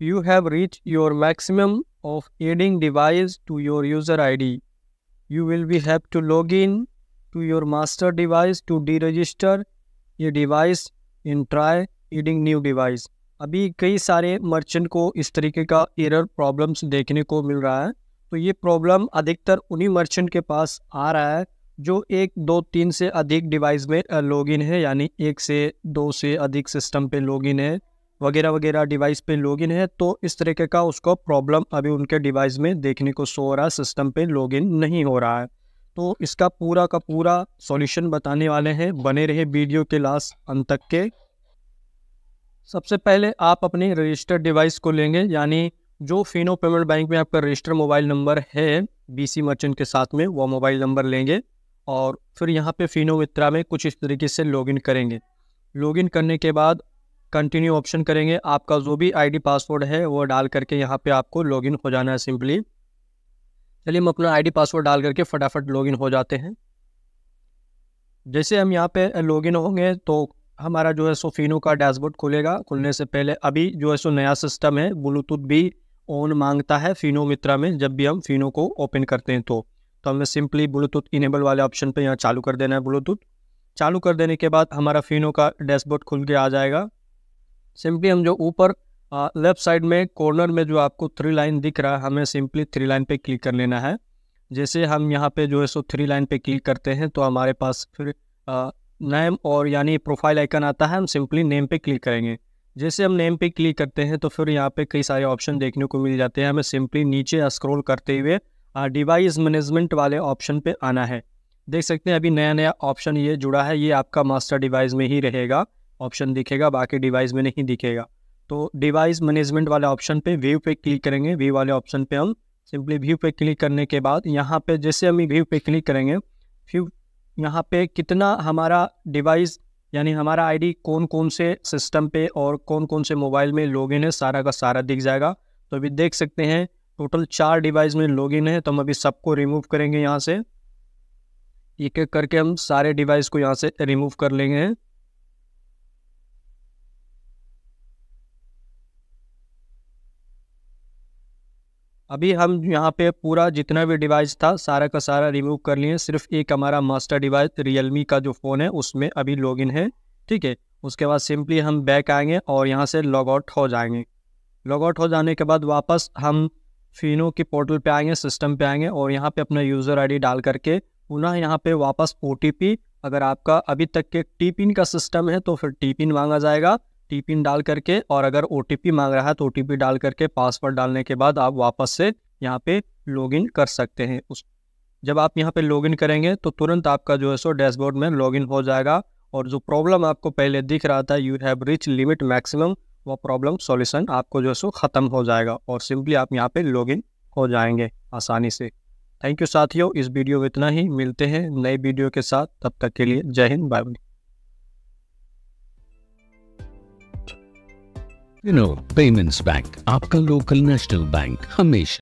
you have reached your maximum of adding device to your user id you will be have to log in to your master device to deregister ये device in try adding new device अभी कई सारे merchant को इस तरीके का error problems देखने को मिल रहा है। तो ये प्रॉब्लम अधिकतर उन्हीं मर्चेंट के पास आ रहा है जो एक, दो, तीन से अधिक डिवाइस में लॉगिन है, यानी एक से, दो से अधिक सिस्टम पे लॉगिन है। वगैरह वगैरह डिवाइस पे लॉगिन है तो इस तरीके का उसको प्रॉब्लम अभी उनके डिवाइस में देखने को सो रहा है, सिस्टम पे लॉगिन नहीं हो रहा है। तो इसका पूरा का पूरा सॉल्यूशन बताने वाले हैं, बने रहे वीडियो के लास्ट अंत तक के। सबसे पहले आप अपने रजिस्टर्ड डिवाइस को लेंगे, यानी जो फिनो पेमेंट बैंक में आपका रजिस्टर मोबाइल नंबर है, बीसी मर्चेंट के साथ में, वो मोबाइल नंबर लेंगे और फिर यहाँ पे फिनो मित्रा में कुछ इस तरीके से लॉगिन करेंगे। लॉगिन करने के बाद कंटिन्यू ऑप्शन करेंगे। आपका जो भी आईडी पासवर्ड है, वो डाल करके यहाँ पे आपको लॉगिन हो जाना है सिंपली चलिए हम अपना आईडी पासवर्ड डाल करके फटाफट लॉगिन हो जाते हैं। जैसे हम यहाँ पे लॉगिन होंगे तो हमारा जो है सो फिनो का डैशबोर्ड खुलेगा। खुलने से पहले अभी जो है सो नया सिस्टम है ब्लूटूथ भी ऑन माँगता है फिनो मित्रा में, जब भी हम फिनो को ओपन करते हैं तो। तो हमें सिंपली ब्लूटूथ इनेबल वाले ऑप्शन पे यहाँ चालू कर देना है ब्लूटूथ चालू कर देने के बाद हमारा फिनो का डैशबोर्ड खुल के आ जाएगा। सिंपली हम जो ऊपर लेफ़्ट साइड में कॉर्नर में जो आपको थ्री लाइन दिख रहा है, हमें सिंपली थ्री लाइन पे क्लिक कर लेना है। जैसे हम यहाँ पे जो है सो थ्री लाइन पे क्लिक करते हैं तो हमारे पास फिर नेम और यानी प्रोफ़ाइल आइकन आता है, हम सिंपली नेम पे क्लिक करेंगे। जैसे हम नेम पे क्लिक करते हैं तो फिर यहाँ पे कई सारे ऑप्शन देखने को मिल जाते हैं। हमें सिंपली नीचे स्क्रॉल करते हुए डिवाइस मैनेजमेंट वाले ऑप्शन पे आना है। देख सकते हैं, अभी नया नया ऑप्शन ये जुड़ा है, ये आपका मास्टर डिवाइस में ही रहेगा। ऑप्शन दिखेगा, बाकी डिवाइस में नहीं दिखेगा। तो डिवाइस मैनेजमेंट वाले ऑप्शन पे व्यू पे क्लिक करेंगे। व्यू वाले ऑप्शन पे हम सिंपली व्यू पे क्लिक करने के बाद यहाँ पे जैसे हम व्यू पे क्लिक करेंगे, व्यू यहाँ पे कितना हमारा डिवाइस यानी हमारा आईडी कौन कौन से सिस्टम पे और कौन कौन से मोबाइल में लॉगिन है, सारा का सारा दिख जाएगा। तो अभी देख सकते हैं, टोटल चार डिवाइस में लॉगिन है। तो हम अभी सबको रिमूव करेंगे यहाँ से। एक एक करके हम सारे डिवाइस को यहाँ से रिमूव कर लेंगे। अभी हम यहाँ पे पूरा जितना भी डिवाइस था, सारा का सारा रिमूव कर लिए सिर्फ़ एक हमारा मास्टर डिवाइस रियलमी का जो फ़ोन है, उसमें अभी लॉगिन है, ठीक है? उसके बाद सिंपली हम बैक आएँगे और यहाँ से लॉग आउट हो जाएँगे। लॉग आउट हो जाने के बाद वापस हम फिनो के पोर्टल पे आएँगे सिस्टम पे आएँगे और यहाँ पे अपना यूज़र आईडी डाल करके पुनः यहाँ पे वापस ओटीपी अगर आपका अभी तक के टी पिन का सिस्टम है तो फिर टी पिन मांगा जाएगा। टी पिन डाल करके और अगर ओटीपी मांग रहा है तो ओटीपी डाल करके पासवर्ड डालने के बाद आप वापस से यहाँ पे लॉगिन कर सकते हैं। उस, जब आप यहाँ पे लॉगिन करेंगे तो तुरंत आपका जो है सो डैशबोर्ड में लॉगिन हो जाएगा और जो प्रॉब्लम आपको पहले दिख रहा था you have reach limit maximum वो प्रॉब्लम सॉल्यूशन आपको जो है सो ख़त्म हो जाएगा और सिंपली आप यहाँ पे लॉगिन हो जाएँगे आसानी से। थैंक यू साथियों, इस वीडियो में इतना ही। मिलते हैं नए वीडियो के साथ। तब तक के लिए जय Hind bye bye you know payments bank आपका लोकल नेशनल बैंक हमेशा।